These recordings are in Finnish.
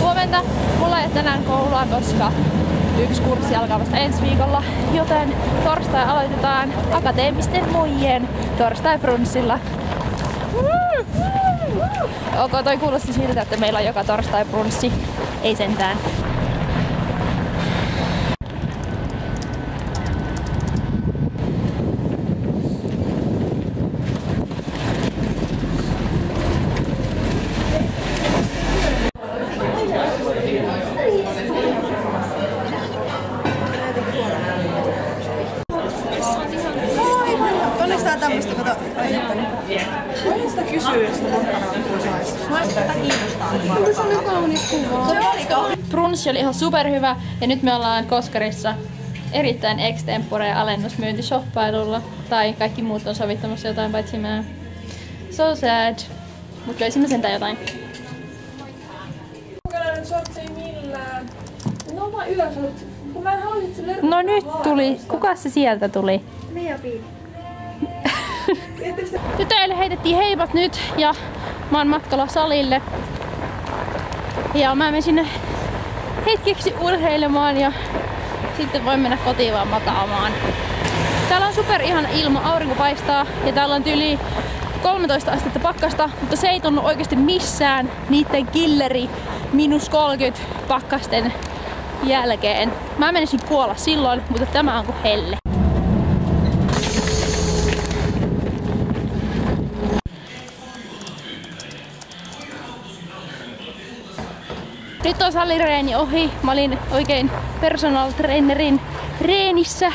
Huomenta. Mulla ei tänään koulua, koska yksi kurssi alkaa vasta ensi viikolla, joten torstai aloitetaan akateemisten muijien torstai brunssilla. Ok, toi kuulosti siltä, että meillä on joka torstai brunssi. Ei sentään. Onneksi tää tämmöstä, kato, aihetta. Voin sitä kysyä, jos sitä mahtaa Tätä kiinnostaa. Brunssi oli ihan superhyvä ja nyt me ollaan Koskarissa erittäin extempore alennusmyyntishoppailulla. Tai kaikki muut on sovittamassa jotain paitsi mä. So sad. Mut löysimme sentään jotain. No se No nyt tuli. Kuka se sieltä tuli? Meidän piili. Tytöille heitettiin heipat nyt ja mä oon matkalla salille. Ja mä menen sinne hetkeksi urheilemaan ja sitten voin mennä kotiin vaan makaamaan. Täällä on super ihana ilma, aurinko paistaa ja täällä on yli 13 astetta pakkasta, mutta se ei tunnu oikeasti missään niiden killeri minus 30 pakkasten jälkeen. Mä menisin kuolla silloin, mutta tämä on kuin helle. Nyt on salireeni ohi. Mä olin oikein personal trainerin reenissä.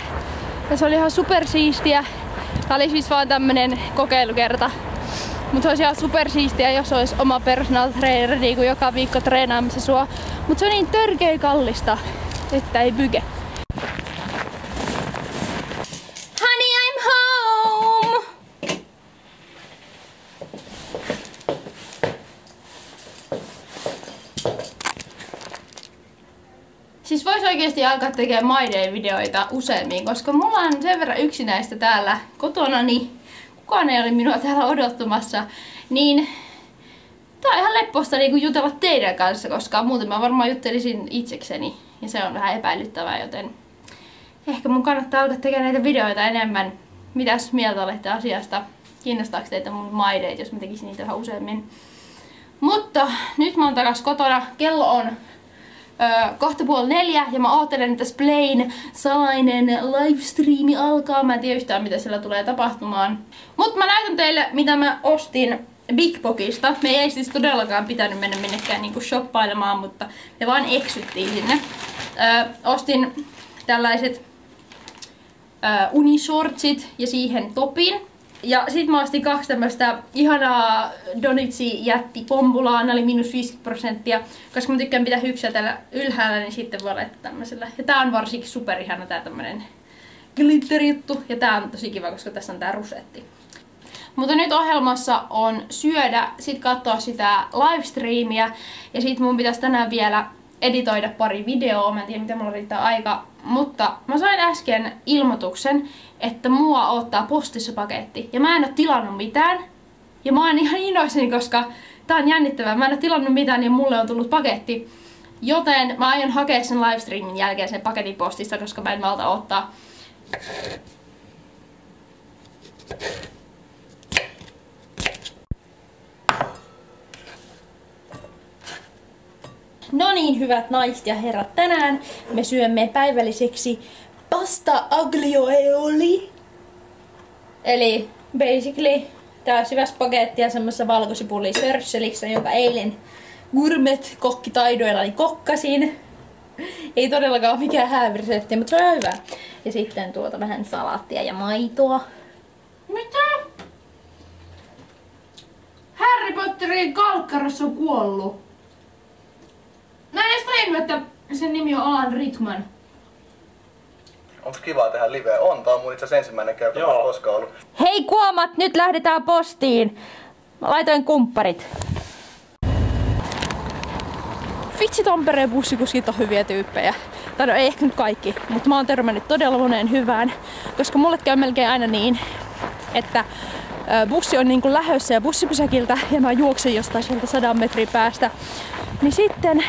Ja se oli ihan supersiistiä. Tää oli siis vaan tämmönen kokeilukerta. Mutta se olisi ihan supersiistiä, jos olisi oma personal trainer niin kuin joka viikko treenaamassa sua. Mutta se on niin törkeä kallista, että ei byge. Siis vois oikeesti alkaa tekemään My Day-videoita useammin, koska mulla on sen verran yksinäistä täällä kotona, niin kukaan ei ole minua täällä odottamassa. Niin tää on ihan lepposta niinku jutella teidän kanssa, koska muuten mä varmaan juttelisin itsekseni. Ja se on vähän epäilyttävää, joten ehkä mun kannattaa alkaa tekemään näitä videoita enemmän. Mitäs mieltä olette asiasta? Kiinnostaako teitä mun My Dayt, jos mä tekisin niitä vähän useammin? Mutta nyt mä oon takas kotona. Kello on kohta puoli neljä ja mä oottelen, että Splain salainen livestreami alkaa. Mä en tiedä yhtään mitä siellä tulee tapahtumaan. Mutta mä näytän teille mitä mä ostin Big Boxista. Me ei siis todellakaan pitänyt mennä minnekään niinku shoppailemaan, mutta me vaan eksyttiin sinne. Öö, ostin tällaiset öö, unishortsit ja siihen topin. Ja sit mä ostin kaksi tämmöstä ihanaa Donitsi jätti pompulaa, ne oli miinus 50 prosenttia. Koska mä tykkään pitää hyksyä täällä ylhäällä, niin sitten voi laittaa tämmöisellä. Ja tää on varsinkin superihana tää tämmönen glitterijuttu. Ja tää on tosi kiva, koska tässä on tää rusetti. Mutta nyt ohjelmassa on syödä, sit katsoa sitä livestreamia ja sit mun pitäisi tänään vielä editoida pari videoa, mä en tiedä mitä mulla riittää aika, mutta mä sain äsken ilmoituksen, että mua ottaa postissa paketti ja mä en oo tilannut mitään ja mä oon ihan innoissani, koska tää on jännittävää, mä en oo tilannut mitään ja mulle on tullut paketti. Joten mä aion hakea sen livestreamin jälkeen sen paketin postista, koska mä en malta ottaa. Niin, hyvät naiset ja herrat, tänään me syömme päivälliseksi pasta aglio e oli. Eli basically tää syvä spagetti ja semmoisessa valkosipuli sörsselissä, jonka eilen gourmet kokkitaidoillani kokkasin. Ei todellakaan ole mikään hääviresepti, mutta se on hyvä. Ja sitten tuota vähän salaattia ja maitoa. Mitä? Harry Potterin kalkkaras on kuollut. Tajunnut, että sen nimi on Alan Rickman. Onko kiva tehdä live? On, tää on mun itse ensimmäinen kerta, olen koskaan ollut. Hei kuomat, nyt lähdetään postiin. Mä laitoin kumpparit. Vitsi Tampereen bussikuskit on hyviä tyyppejä. tai no ei ehkä nyt kaikki, mutta mä oon törmännyt todella moneen hyvään, koska mulle käy melkein aina niin, että bussi on niin kuin lähössä ja bussipysäkiltä ja mä juoksen jostain sieltä sadan metrin päästä, niin sitten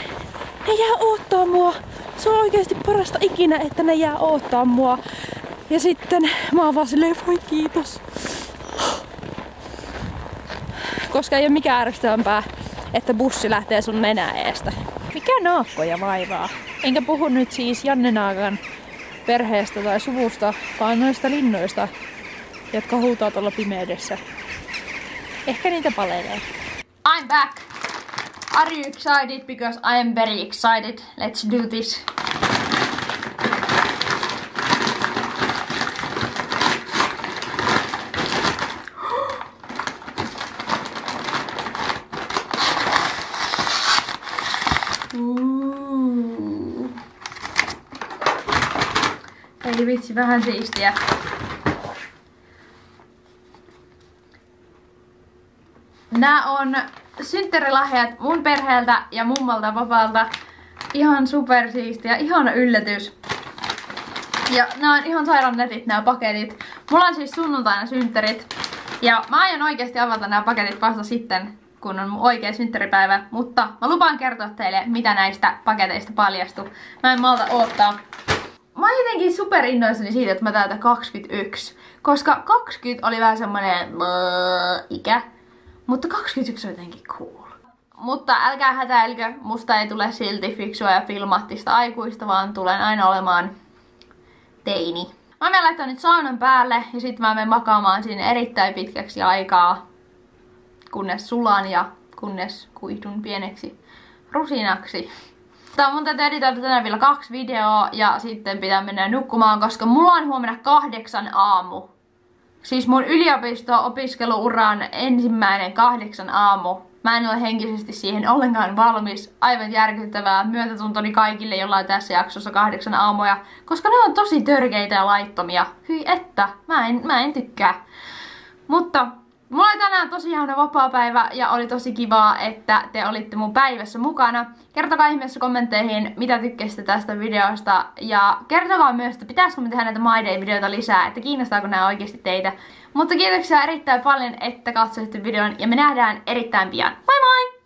ne jää oottaa mua. Se on oikeasti parasta ikinä, että ne jää oottaa mua. Ja sitten mä oon vaan silleen, voi kiitos. Koska ei ole mikään ärsyttävämpää, että bussi lähtee sun nenä eestä. Mikä naakkoja vaivaa? Enkä puhu nyt siis Janne Naakan perheestä tai suvusta, vaan noista linnoista, jotka huutaa tuolla pimeydessä. Ehkä niitä palelee. I'm back! Are you excited? Because I am very excited. Let's do this. Ooh. Vitsi, vähän siistiä. Nää on synttärilahjat mun perheeltä ja mummalta vapaalta. Ihan supersiistiä, ihana yllätys. Ja nämä on ihan sairaan netit nämä paketit. Mulla on siis sunnuntaina synttärit. Ja mä aion oikeasti avata nämä paketit vasta sitten, kun on mun oikea synttäripäivä. Mutta mä lupaan kertoa teille, mitä näistä paketeista paljastuu. Mä en malta odottaa. Mä oon jotenkin super innoissani siitä, että mä täytän 21. Koska 20 oli vähän semmonen ikä. Mutta 21 on jotenkin cool. Mutta älkää hätäilkö, musta ei tule silti fiksua ja filmaattista aikuista, vaan tulen aina olemaan teini. Mä menen laittaa nyt saunan päälle ja sitten mä menen makaamaan sinne erittäin pitkäksi aikaa, kunnes sulan ja kunnes kuihdun pieneksi rusinaksi. Tää on mun täytyy editoida tänään vielä kaksi videoa ja sitten pitää mennä nukkumaan, koska mulla on huomenna kahdeksan aamu. Siis mun yliopisto-opiskeluuran ensimmäinen kahdeksan aamu. Mä en ole henkisesti siihen ollenkaan valmis. Aivan järkyttävää myötätuntoni kaikille, jolla on tässä jaksossa kahdeksan aamuja. Koska ne on tosi törkeitä ja laittomia. Hyi että, mä en, mä en tykkää. Mutta mulla oli tänään tosi ihana vapaa-päivä ja oli tosi kivaa, että te olitte mun päivässä mukana. Kertokaa ihmeessä kommentteihin, mitä tykkäsitte tästä videosta. Ja kertokaa myös, että pitäisikö me tehdä näitä My Day-videoita lisää, että kiinnostaako nämä oikeasti teitä. Mutta kiitoksia erittäin paljon, että katsoitte videon ja me nähdään erittäin pian. Bye bye!